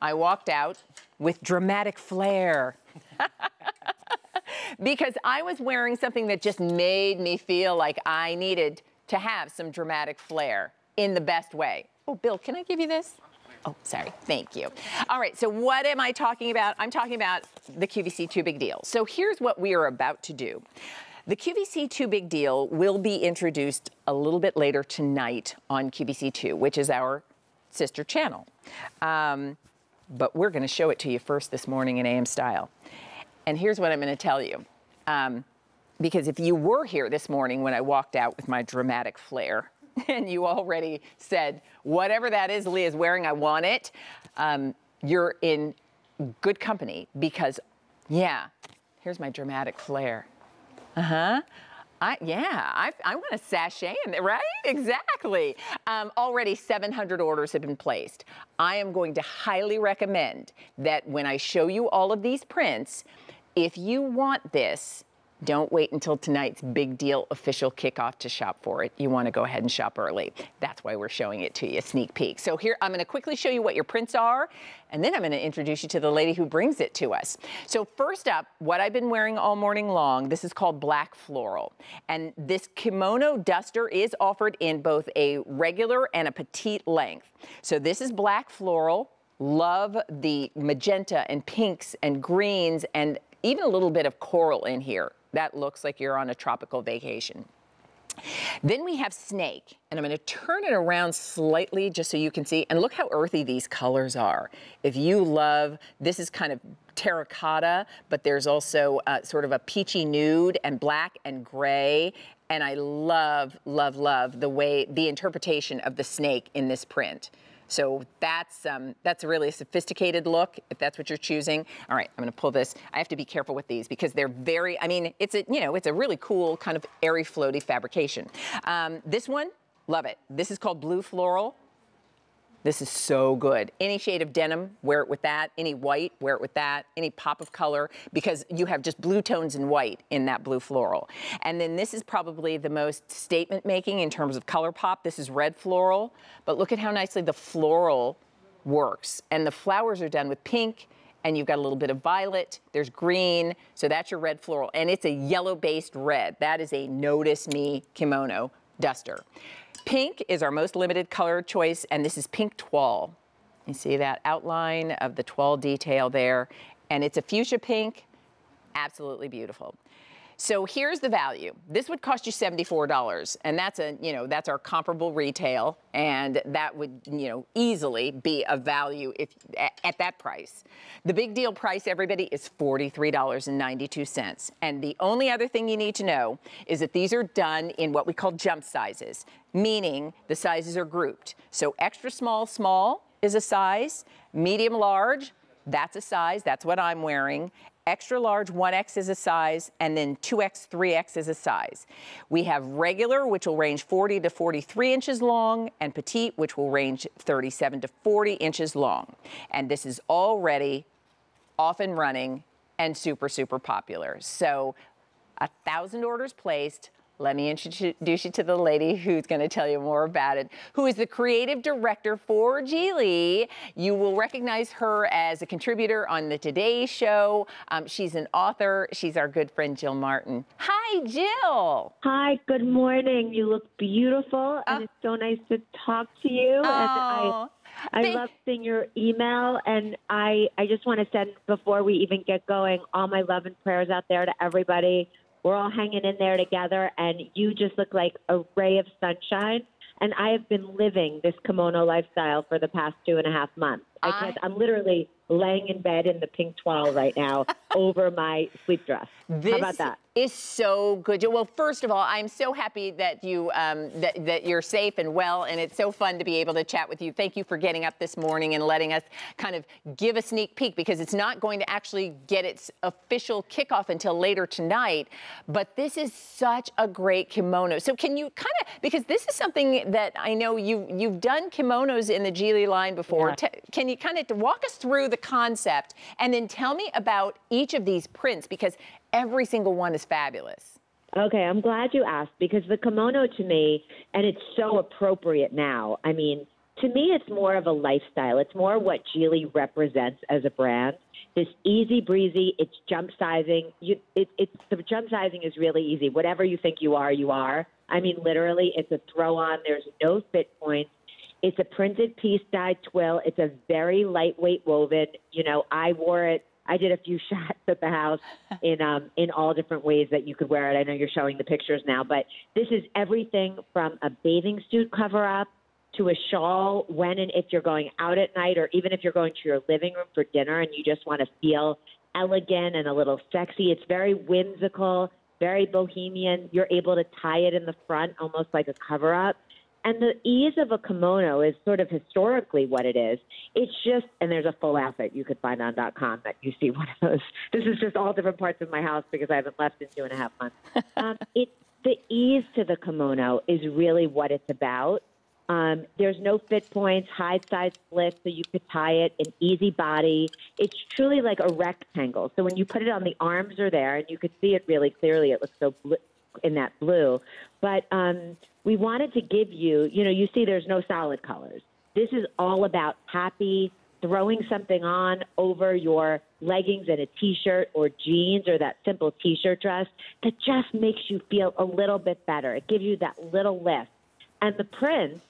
I walked out with dramatic flair. because I was wearing something that just made me feel like I needed to have some dramatic flair in the best way. Oh, Bill, can I give you this? Oh, sorry. Thank you. All right. So, what am I talking about? I'm talking about the QVC 2 Big Deal. So, here's what we are about to do. The QVC 2 Big Deal will be introduced a little bit later tonight on QVC 2, which is our sister channel. Um, but we're going to show it to you first this morning in AM style. And here's what I'm going to tell you. Um, because if you were here this morning when I walked out with my dramatic flair, and you already said, whatever that is Leah's wearing, I want it, um, you're in good company because, yeah, here's my dramatic flair. Uh huh. I, yeah, I, I want a sashay in there, right? Exactly. Um, already 700 orders have been placed. I am going to highly recommend that when I show you all of these prints, if you want this, don't wait until tonight's big deal official kickoff to shop for it. You want to go ahead and shop early. That's why we're showing it to you, sneak peek. So here, I'm going to quickly show you what your prints are, and then I'm going to introduce you to the lady who brings it to us. So first up, what I've been wearing all morning long, this is called Black Floral. And this kimono duster is offered in both a regular and a petite length. So this is Black Floral. Love the magenta and pinks and greens and even a little bit of coral in here. That looks like you're on a tropical vacation. Then we have snake, and I'm gonna turn it around slightly just so you can see, and look how earthy these colors are. If you love, this is kind of terracotta, but there's also uh, sort of a peachy nude and black and gray, and I love, love, love the way, the interpretation of the snake in this print. So that's um, that's a really sophisticated look if that's what you're choosing. All right, I'm going to pull this. I have to be careful with these because they're very. I mean, it's a you know it's a really cool kind of airy floaty fabrication. Um, this one, love it. This is called blue floral. This is so good. Any shade of denim, wear it with that. Any white, wear it with that. Any pop of color, because you have just blue tones and white in that blue floral. And then this is probably the most statement making in terms of color pop. This is red floral, but look at how nicely the floral works. And the flowers are done with pink, and you've got a little bit of violet, there's green, so that's your red floral. And it's a yellow-based red. That is a Notice Me kimono duster. Pink is our most limited color choice, and this is pink toile. You see that outline of the toile detail there, and it's a fuchsia pink, absolutely beautiful. So here's the value. This would cost you $74, and that's a, you know, that's our comparable retail, and that would, you know, easily be a value if at that price. The big deal price, everybody, is $43.92. And the only other thing you need to know is that these are done in what we call jump sizes, meaning the sizes are grouped. So extra small, small is a size, medium large, that's a size, that's what I'm wearing, extra large 1X is a size, and then 2X, 3X is a size. We have regular, which will range 40 to 43 inches long, and petite, which will range 37 to 40 inches long. And this is already off and running and super, super popular. So a thousand orders placed, let me introduce you to the lady who's going to tell you more about it, who is the creative director for G.I.L.I. You will recognize her as a contributor on the Today Show. Um, she's an author. She's our good friend Jill Martin. Hi, Jill. Hi, good morning. You look beautiful, and uh, it's so nice to talk to you. Oh. And I, I love seeing your email, and I I just want to send before we even get going all my love and prayers out there to everybody we're all hanging in there together, and you just look like a ray of sunshine. And I have been living this kimono lifestyle for the past two and a half months. I can't, I'm literally laying in bed in the pink toile right now over my sleep dress. This How about that? Is so good. Well, first of all, I'm so happy that you um, that, that you're safe and well, and it's so fun to be able to chat with you. Thank you for getting up this morning and letting us kind of give a sneak peek because it's not going to actually get its official kickoff until later tonight. But this is such a great kimono. So can you kind of because this is something that I know you you've done kimonos in the G.I.L.I line before. Yeah. can you kind of walk us through the concept and then tell me about each of these prints because every single one is fabulous. Okay, I'm glad you asked because the kimono to me, and it's so appropriate now. I mean, to me, it's more of a lifestyle. It's more what G.I.L.I represents as a brand. This easy breezy, it's jump sizing. You, it, it's the jump sizing is really easy. Whatever you think you are, you are. I mean, literally, it's a throw on. There's no fit points. It's a printed piece dyed twill. It's a very lightweight woven. You know, I wore it. I did a few shots at the house in um, in all different ways that you could wear it. I know you're showing the pictures now, but this is everything from a bathing suit cover up to a shawl when and if you're going out at night, or even if you're going to your living room for dinner and you just want to feel elegant and a little sexy. It's very whimsical, very bohemian. You're able to tie it in the front, almost like a cover up. And the ease of a kimono is sort of historically what it is. It's just, and there's a full outfit you could find on .com that you see one of those. This is just all different parts of my house because I haven't left in two and a half months. um, it, the ease to the kimono is really what it's about. Um, there's no fit points, high side split, so you could tie it, an easy body. It's truly like a rectangle. So when you put it on, the arms are there, and you could see it really clearly. It looks so bl- in that blue. But um, we wanted to give you, you know, you see there's no solid colors. This is all about happy, throwing something on over your leggings and a t-shirt or jeans or that simple t-shirt dress that just makes you feel a little bit better. It gives you that little lift. And the prints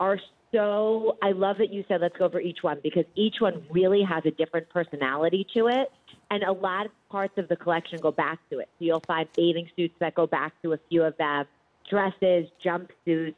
are so I love that you said let's go over each one because each one really has a different personality to it. And a lot of parts of the collection go back to it. So you'll find bathing suits that go back to a few of them, dresses, jumpsuits.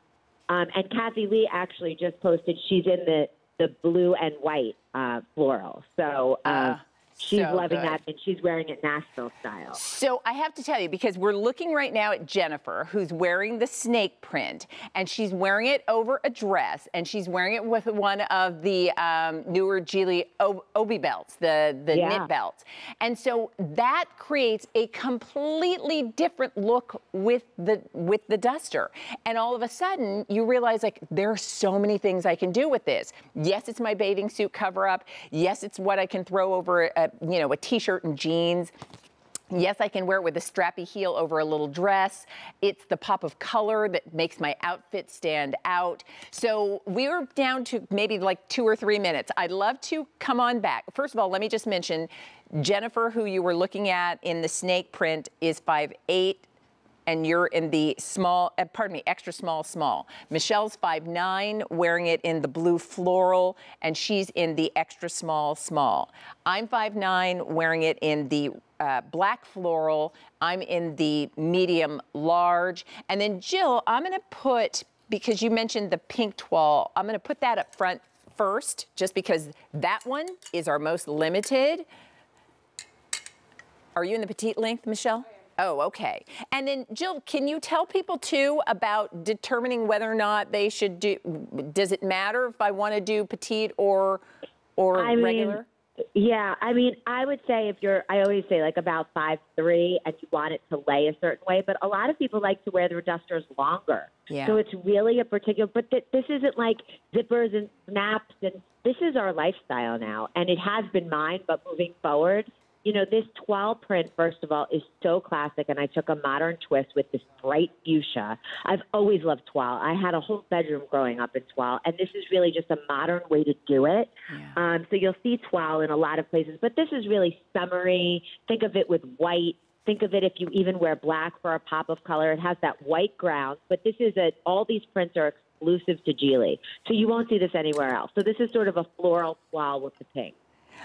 Um, and Kathie Lee actually just posted she's in the, the blue and white uh, floral. So uh, She's so loving good. that, and she's wearing it Nashville style. So I have to tell you, because we're looking right now at Jennifer, who's wearing the snake print, and she's wearing it over a dress, and she's wearing it with one of the um, newer G.I.L.I Obi belts, the, the yeah. knit belts. And so that creates a completely different look with the with the duster. And all of a sudden, you realize like there are so many things I can do with this. Yes, it's my bathing suit cover up. Yes, it's what I can throw over a you know, a t-shirt and jeans. Yes, I can wear it with a strappy heel over a little dress. It's the pop of color that makes my outfit stand out. So we're down to maybe like two or three minutes. I'd love to come on back. First of all, let me just mention Jennifer, who you were looking at in the snake print, is 5'8", and you're in the small, uh, pardon me, extra small, small. Michelle's 5'9", wearing it in the blue floral, and she's in the extra small, small. I'm 5'9", wearing it in the uh, black floral. I'm in the medium large. And then Jill, I'm gonna put, because you mentioned the pink toile, I'm gonna put that up front first, just because that one is our most limited. Are you in the petite length, Michelle? Oh, Oh, okay. And then, Jill, can you tell people too about determining whether or not they should do? Does it matter if I want to do petite or or I regular? Mean, yeah, I mean, I would say if you're, I always say like about five three, and you want it to lay a certain way. But a lot of people like to wear their dusters longer. Yeah. So it's really a particular. But th- this isn't like zippers and snaps, and this is our lifestyle now, and it has been mine. But moving forward, you know, this toile print, first of all, is so classic, and I took a modern twist with this bright fuchsia. I've always loved toile. I had a whole bedroom growing up in toile, and this is really just a modern way to do it. Yeah. Um, so you'll see toile in a lot of places, but this is really summery. Think of it with white. Think of it if you even wear black for a pop of color. It has that white ground, but this is a, all these prints are exclusive to G.I.L.I. So you won't see this anywhere else. So this is sort of a floral toile with the pink.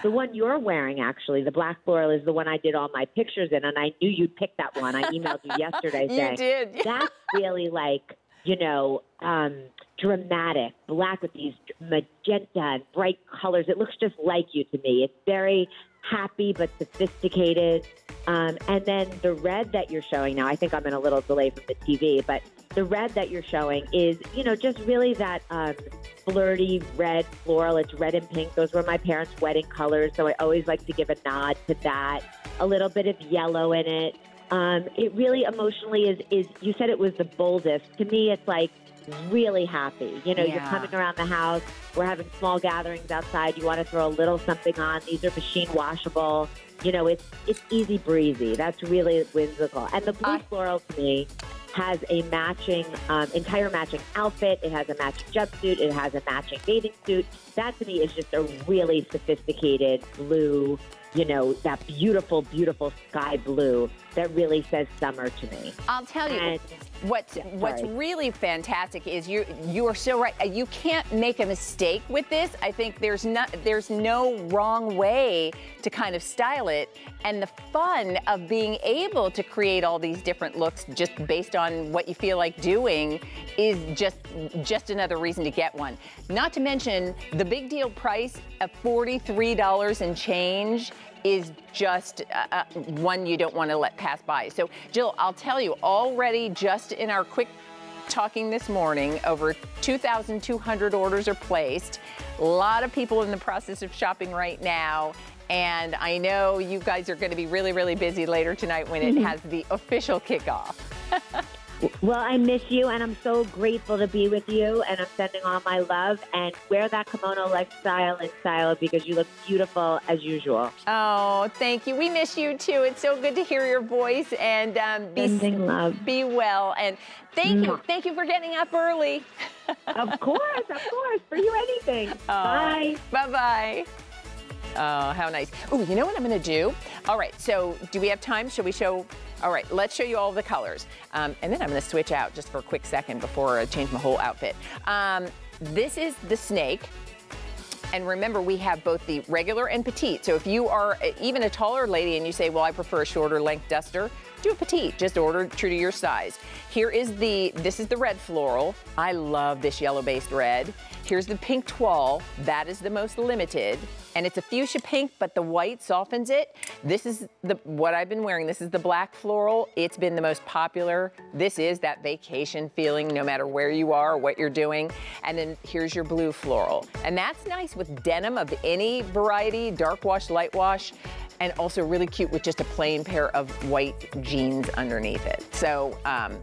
The one you're wearing, actually, the black floral, is the one I did all my pictures in, and I knew you'd pick that one. I emailed you yesterday saying you did. that's really like you know um, dramatic, black with these magenta and bright colors. It looks just like you to me. It's very happy but sophisticated. Um, and then the red that you're showing now, I think I'm in a little delay from the TV, but the red that you're showing is, you know, just really that um, flirty red floral. It's red and pink. Those were my parents' wedding colors, so I always like to give a nod to that. A little bit of yellow in it. Um, it really emotionally is, is. You said it was the boldest. To me, it's like really happy. You know, yeah. you're coming around the house. We're having small gatherings outside. You want to throw a little something on. These are machine washable. You know, it's it's easy breezy. That's really whimsical. And the blue floral to me has a matching, um, entire matching outfit. It has a matching jumpsuit. It has a matching bathing suit. That to me is just a really sophisticated blue, you know, that beautiful, beautiful sky blue that really says summer to me. I'll tell you. And- What's Yeah, What's really fantastic is you you are so right. You can't make a mistake with this. I think there's not there's no wrong way to kind of style it, and the fun of being able to create all these different looks just based on what you feel like doing is just just another reason to get one. Not to mention the big deal price of forty three dollars and change is just uh, uh, one you don't want to let pass by. So, Jill, I'll tell you already, just in our quick talking this morning, over 2,200 orders are placed. A lot of people in the process of shopping right now. And I know you guys are going to be really, really busy later tonight when it has the official kickoff. Well, I miss you, and I'm so grateful to be with you. And I'm sending all my love. And wear that kimono lifestyle and style because you look beautiful as usual. Oh, thank you. We miss you too. It's so good to hear your voice and um, be, Sending love. be well. And thank you. Thank you for getting up early. of course, of course. For you, anything. Bye. Bye bye. Oh, how nice. Oh, you know what I'm going to do? All right, so do we have time? Shall we show? All right, let's show you all the colors. Um, and then I'm going to switch out just for a quick second before I change my whole outfit. Um, this is the snake. And remember, we have both the regular and petite. So if you are even a taller lady and you say, well, I prefer a shorter length duster, do a petite. Just order true to your size. Here is the, this is the red floral. I love this yellow based red. Here's the pink toile. That is the most limited. And it's a fuchsia pink, but the white softens it. This is the what I've been wearing. This is the black floral. It's been the most popular. This is that vacation feeling no matter where you are what you're doing. And then here's your blue floral. And that's nice with denim of any variety, dark wash, light wash, and also really cute with just a plain pair of white jeans underneath it. So um,